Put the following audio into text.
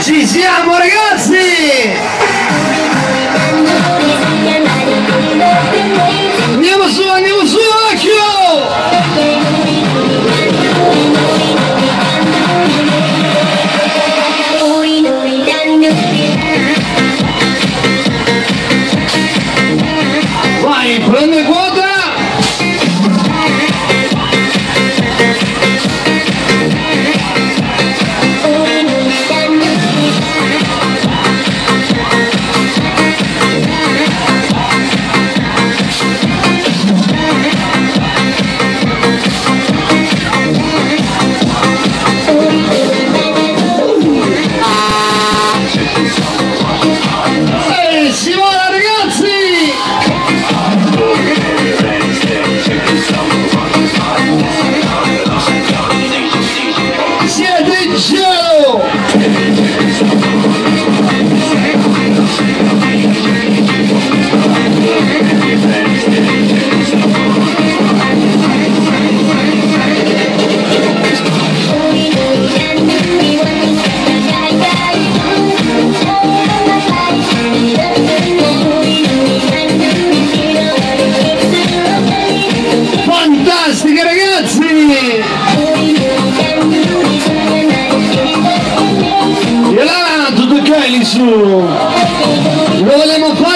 Ci siamo! ragazzi! E là, tutto ok lì su! Lo vogliamo fare?